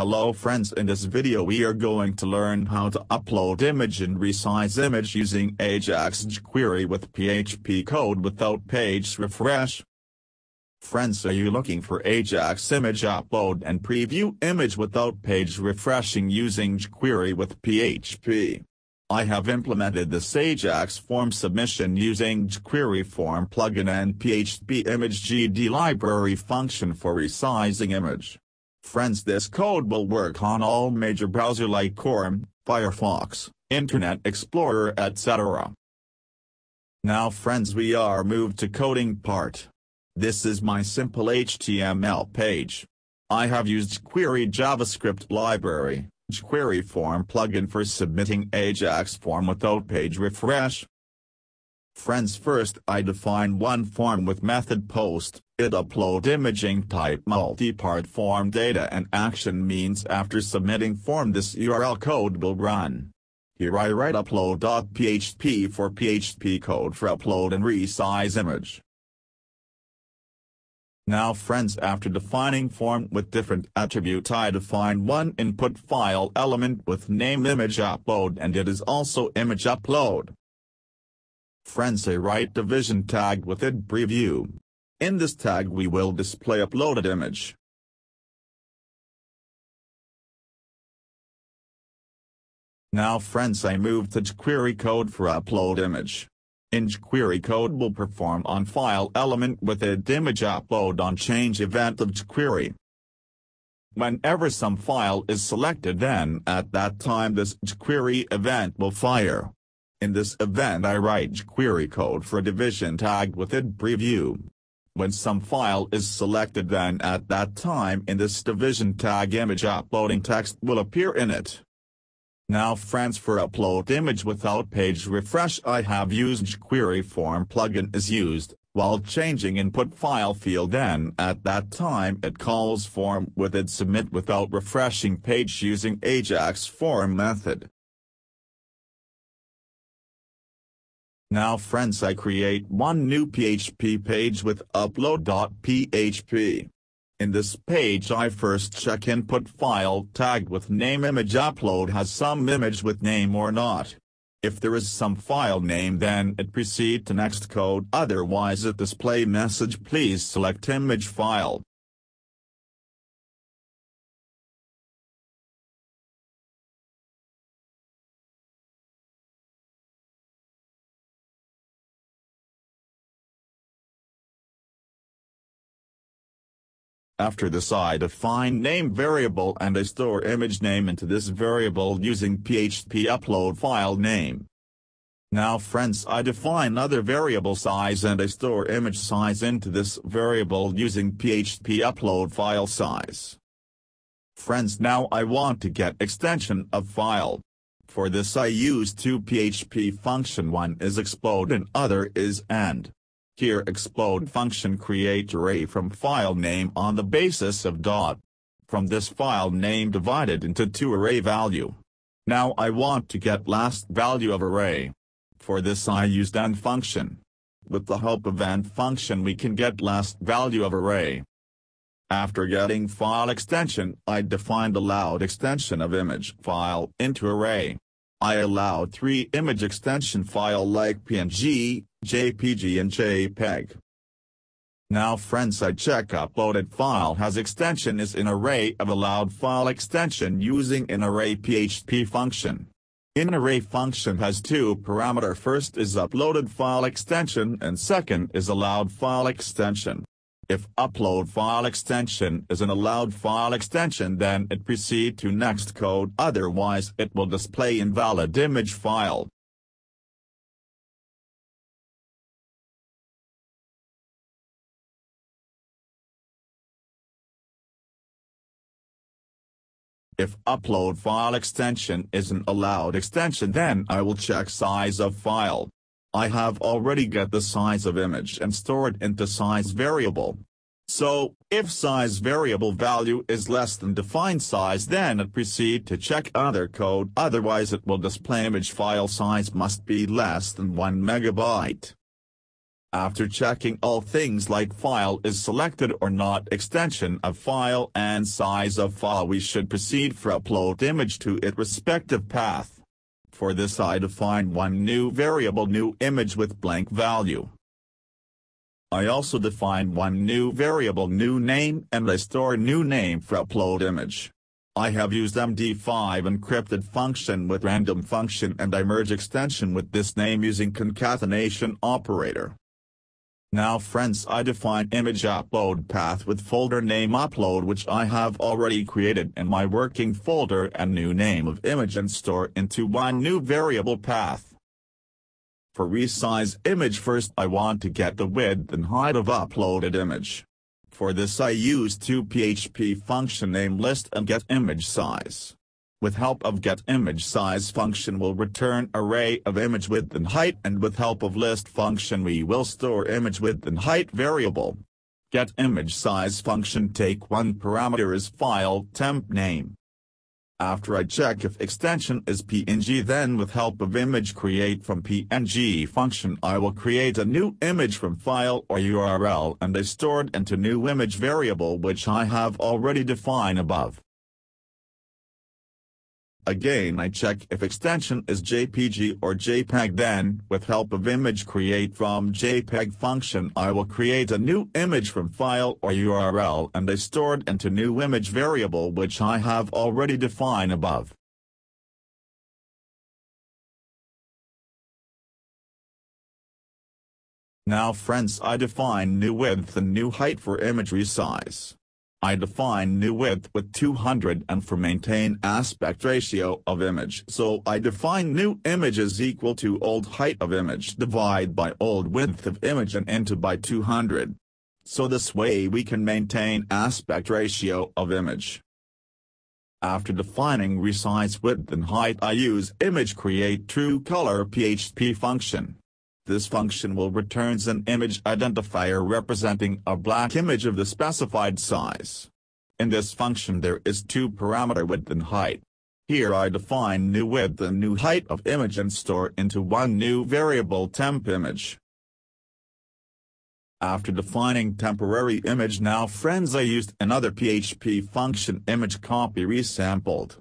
Hello friends in this video we are going to learn how to upload image and resize image using Ajax jQuery with PHP code without page refresh. Friends are you looking for Ajax image upload and preview image without page refreshing using jQuery with PHP? I have implemented this Ajax form submission using jQuery form plugin and PHP image GD library function for resizing image. Friends this code will work on all major browser like Chrome, Firefox, Internet Explorer etc. Now friends we are moved to coding part. This is my simple HTML page. I have used jQuery JavaScript library, jQuery form plugin for submitting Ajax form without page refresh. Friends first I define one form with method post, it upload imaging type multi-part form data and action means after submitting form this URL code will run. Here I write upload.php for PHP code for upload and resize image. Now friends after defining form with different attribute I define one input file element with name image upload and it is also image upload. Friends I write division tag with it preview. In this tag we will display uploaded image. Now friends I move to jQuery code for upload image. In jQuery code will perform on file element with id image upload on change event of jQuery. Whenever some file is selected then at that time this jQuery event will fire. In this event I write jQuery code for division tag with id preview. When some file is selected then at that time in this division tag image uploading text will appear in it. Now friends for upload image without page refresh I have used jQuery form plugin is used, while changing input file field then at that time it calls form with it submit without refreshing page using Ajax form method. Now friends I create one new PHP page with upload.php. In this page I first check input file tagged with name image upload has some image with name or not. If there is some file name then it proceed to next code otherwise it display message please select image file. After this I define name variable and I store image name into this variable using php upload file name. Now friends I define other variable size and I store image size into this variable using php upload file size. Friends now I want to get extension of file. For this I use two PHP function one is explode and other is end. Here explode function create array from file name on the basis of dot. From this file name divided into two array value. Now I want to get last value of array. For this I used end function. With the help of end function we can get last value of array. After getting file extension I defined allowed extension of image file into array. I allowed three image extension file like PNG, JPG and JPEG. Now friends I check uploaded file has extension is in array of allowed file extension using in array PHP function. In array function has two parameter first is uploaded file extension and second is allowed file extension. If upload file extension is an allowed file extension then it proceed to next code otherwise it will display invalid image file. If upload file extension is an allowed extension then I will check size of file. I have already get the size of image and store it into size variable. So, if size variable value is less than defined size then it proceed to check other code otherwise it will display image file size must be less than 1 megabyte. After checking all things like file is selected or not extension of file and size of file we should proceed for upload image to it respective path. For this I define one new variable new image with blank value. I also define one new variable new name and I store new name for upload image. I have used MD5 encrypted function with random function and I merge extension with this name using concatenation operator. Now friends I define image upload path with folder name upload which I have already created in my working folder and new name of image and store into one new variable path. For resize image first I want to get the width and height of uploaded image. For this I use two PHP function name list and get image size. With help of getImageSize function will return array of image width and height and with help of list function we will store image width and height variable. GetImageSize function take one parameter is file temp name. After I check if extension is PNG then with help of image create from PNG function I will create a new image from file or URL and I stored into new image variable which I have already defined above. Again I check if extension is JPG or JPEG then with help of image create from JPEG function I will create a new image from file or URL and I stored into new image variable which I have already defined above. Now friends I define new width and new height for image resize. I define new width with 200 and for maintain aspect ratio of image so I define new image is equal to old height of image divide by old width of image and into by 200. So this way we can maintain aspect ratio of image. After defining resize width and height I use image create true color PHP function. This function will returns an image identifier representing a black image of the specified size. In this function there is two parameter width and height. Here I define new width and new height of image and store into one new variable temp image. After defining temporary image now friends I used another PHP function image copy resampled.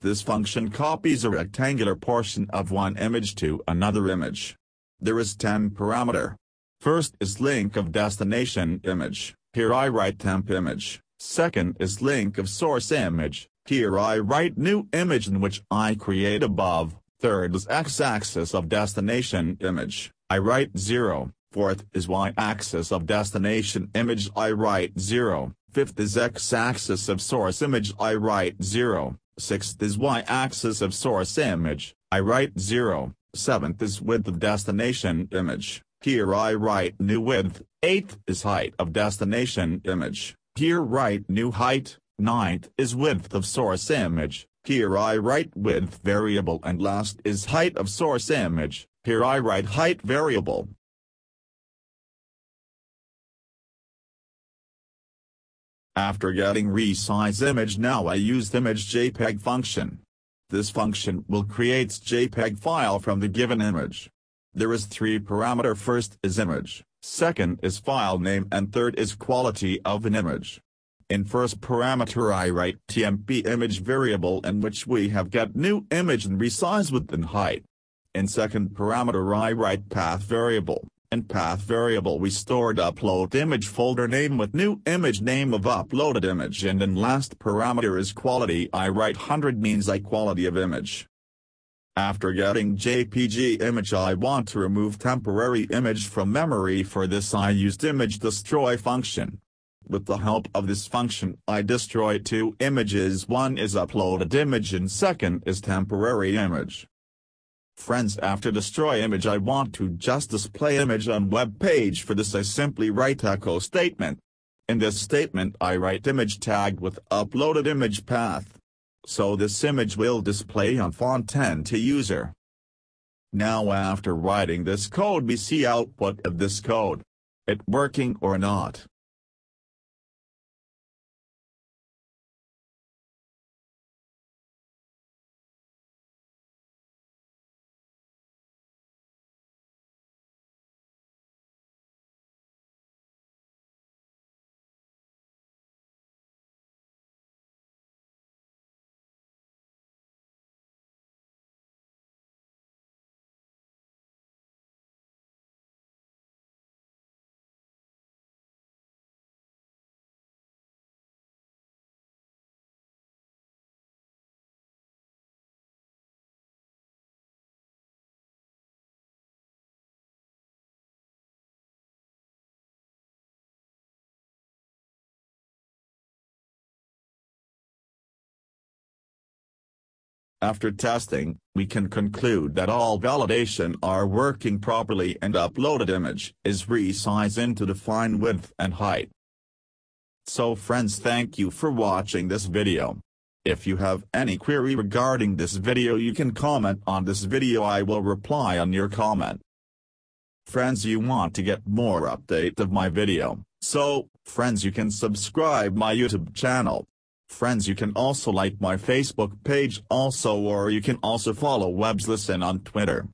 This function copies a rectangular portion of one image to another image. There is 10 parameter. First is link of destination image, here I write temp image. Second is link of source image, here I write new image in which I create above. Third is x-axis of destination image, I write 0. Fourth is y-axis of destination image I write 0. Fifth is x-axis of source image I write 0. Sixth is y-axis of source image, I write 0. Seventh is width of destination image, here I write new width, eighth is height of destination image, here write new height, ninth is width of source image, here I write width variable and last is height of source image, here I write height variable. After getting resize image now I use image JPEG function. This function will create JPEG file from the given image. There is three parameter first is image, second is file name and third is quality of an image. In first parameter I write TMP image variable in which we have get new image and resize width and height. In second parameter I write path variable and path variable we stored upload image folder name with new image name of uploaded image and in last parameter is quality I write 100 means I quality of image. After getting JPG image I want to remove temporary image from memory for this I used image destroy function. With the help of this function I destroy two images one is uploaded image and second is temporary image. Friends after destroy image I want to just display image on web page for this I simply write echo statement. In this statement I write image tag with uploaded image path. So this image will display on font 10 to user. Now after writing this code we see output of this code. It working or not. After testing, we can conclude that all validation are working properly and uploaded image is resized into the fine width and height. So friends thank you for watching this video. If you have any query regarding this video you can comment on this video I will reply on your comment. Friends you want to get more update of my video, so, friends you can subscribe my YouTube channel. Friends you can also like my Facebook page also or you can also follow Webslesson on Twitter.